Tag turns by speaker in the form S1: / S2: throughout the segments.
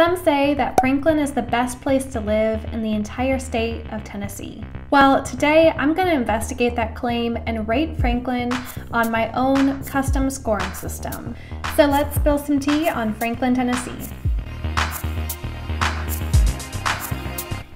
S1: Some say that Franklin is the best place to live in the entire state of Tennessee. Well, today I'm going to investigate that claim and rate Franklin on my own custom scoring system. So let's spill some tea on Franklin, Tennessee.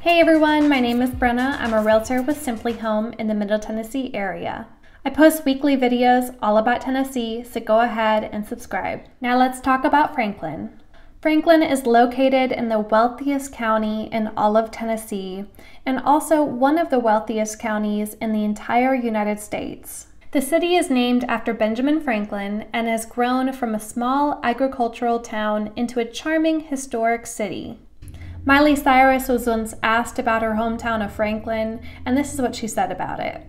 S1: Hey everyone, my name is Brenna. I'm a realtor with simpliHŌM in the Middle Tennessee area. I post weekly videos all about Tennessee, so go ahead and subscribe. Now let's talk about Franklin. Franklin is located in the wealthiest county in all of Tennessee and also one of the wealthiest counties in the entire United States. The city is named after Benjamin Franklin and has grown from a small agricultural town into a charming historic city. Miley Cyrus was once asked about her hometown of Franklin, and this is what she said about it.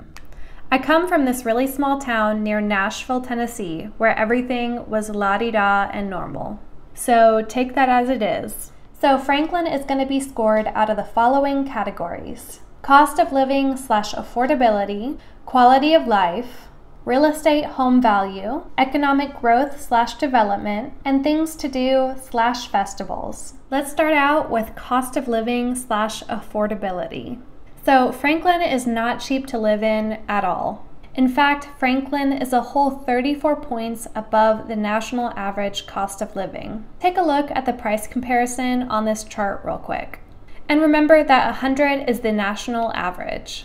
S1: I come from this really small town near Nashville, Tennessee, where everything was la di da and normal. So take that as it is. So Franklin is going to be scored out of the following categories cost of living slash affordability, quality of life, real estate home value, economic growth slash development, and things to do slash festivals. Let's start out with cost of living slash affordability. So Franklin is not cheap to live in at all. In fact, Franklin is a whole 34 points above the national average cost of living. Take a look at the price comparison on this chart real quick. And remember that 100 is the national average.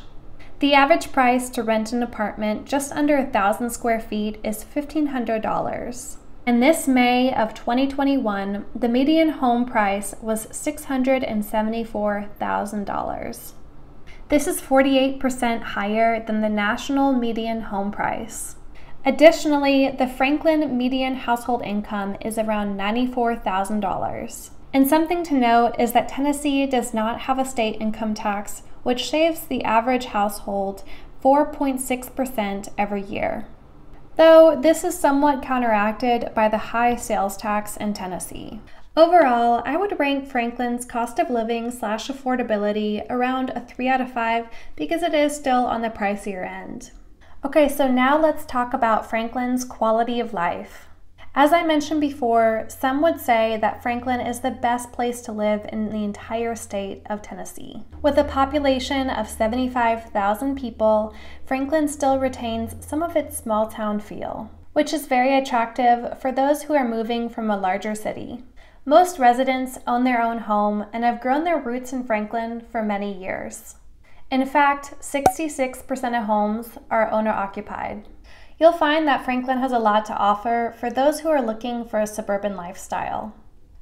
S1: The average price to rent an apartment just under 1,000 square feet is $1,500. And this May of 2021, the median home price was $674,000. This is 48% higher than the national median home price. Additionally, the Franklin median household income is around $94,000. And something to note is that Tennessee does not have a state income tax, which saves the average household 4.6% every year. Though this is somewhat counteracted by the high sales tax in Tennessee. Overall, I would rank Franklin's cost of living slash affordability around a 3 out of 5 because it is still on the pricier end. Okay, so now let's talk about Franklin's quality of life. As I mentioned before, some would say that Franklin is the best place to live in the entire state of Tennessee. With a population of 75,000 people, Franklin still retains some of its small town feel, which is very attractive for those who are moving from a larger city. Most residents own their own home and have grown their roots in Franklin for many years. In fact, 66% of homes are owner occupied. You'll find that Franklin has a lot to offer for those who are looking for a suburban lifestyle.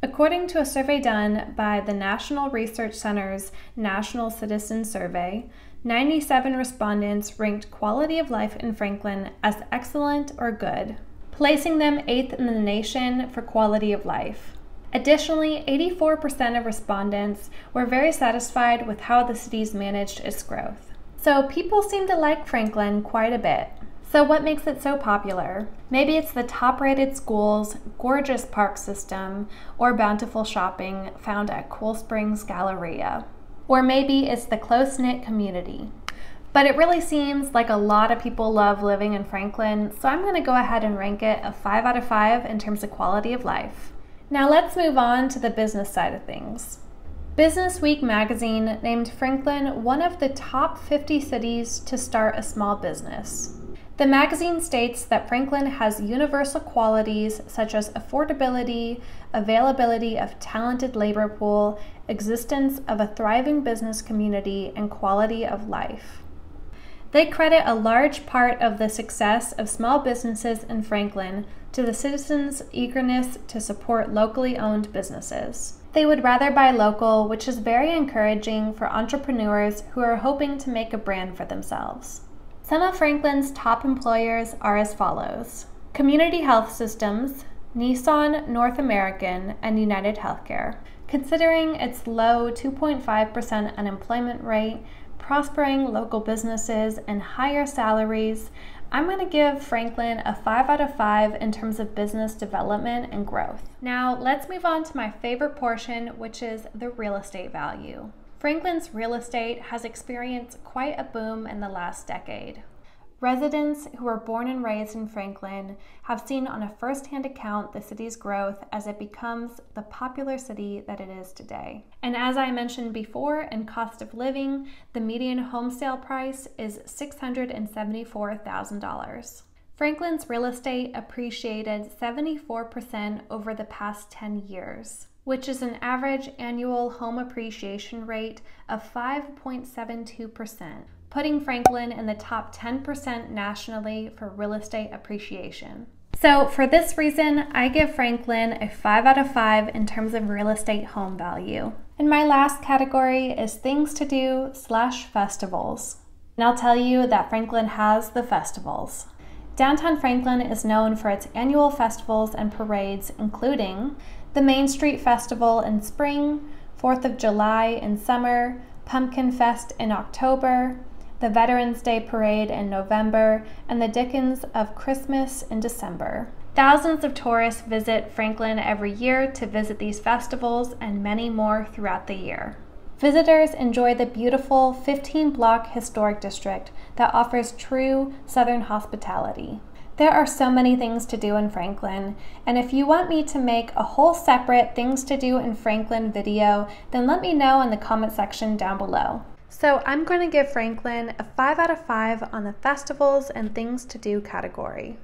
S1: According to a survey done by the National Research Center's National Citizen Survey, 97 respondents ranked quality of life in Franklin as excellent or good, placing them eighth in the nation for quality of life. Additionally, 84% of respondents were very satisfied with how the city's managed its growth. So people seem to like Franklin quite a bit. So, what makes it so popular? Maybe it's the top rated schools, gorgeous park system, or bountiful shopping found at Cool Springs Galleria. Or maybe it's the close knit community. But it really seems like a lot of people love living in Franklin, so I'm going to go ahead and rank it a 5 out of 5 in terms of quality of life. Now let's move on to the business side of things. Business Week magazine named Franklin one of the top 50 cities to start a small business. The magazine states that Franklin has universal qualities such as affordability, availability of talented labor pool, existence of a thriving business community, and quality of life. They credit a large part of the success of small businesses in Franklin to the citizens' eagerness to support locally owned businesses. They would rather buy local, which is very encouraging for entrepreneurs who are hoping to make a brand for themselves. Some of Franklin's top employers are as follows Community Health Systems, Nissan North American, and United Healthcare. Considering its low 2.5% unemployment rate, prospering local businesses, and higher salaries, I'm going to give Franklin a 5 out of 5 in terms of business development and growth. Now, let's move on to my favorite portion, which is the real estate value. Franklin's real estate has experienced quite a boom in the last decade. Residents who were born and raised in Franklin have seen on a first hand account the city's growth as it becomes the popular city that it is today. And as I mentioned before, in cost of living, the median home sale price is $674,000. Franklin's real estate appreciated 74% over the past 10 years, which is an average annual home appreciation rate of 5.72% putting Franklin in the top 10% nationally for real estate appreciation. So, for this reason, I give Franklin a 5 out of 5 in terms of real estate home value. And my last category is things to do slash festivals. And I'll tell you that Franklin has the festivals. Downtown Franklin is known for its annual festivals and parades, including the Main Street Festival in spring, 4th of July in summer, Pumpkin Fest in October, the Veterans Day Parade in November, and the Dickens of Christmas in December. Thousands of tourists visit Franklin every year to visit these festivals and many more throughout the year. Visitors enjoy the beautiful 15 block historic district that offers true Southern hospitality. There are so many things to do in Franklin, and if you want me to make a whole separate Things to Do in Franklin video, then let me know in the comment section down below. So I'm going to give Franklin a 5 out of 5 on the festivals and things to do category.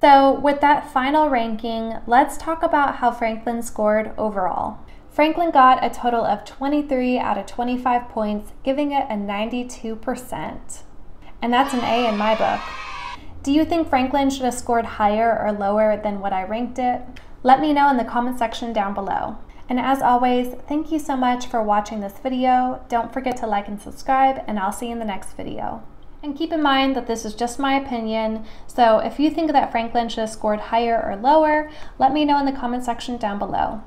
S1: So with that final ranking, let's talk about how Franklin scored overall. Franklin got a total of 23 out of 25 points, giving it a 92%. And that's an A in my book. Do you think Franklin should have scored higher or lower than what I ranked it? Let me know in the comment section down below. And as always, thank you so much for watching this video. Don't forget to like and subscribe, and I'll see you in the next video. And keep in mind that this is just my opinion, so if you think that Franklin should have scored higher or lower, let me know in the comment section down below.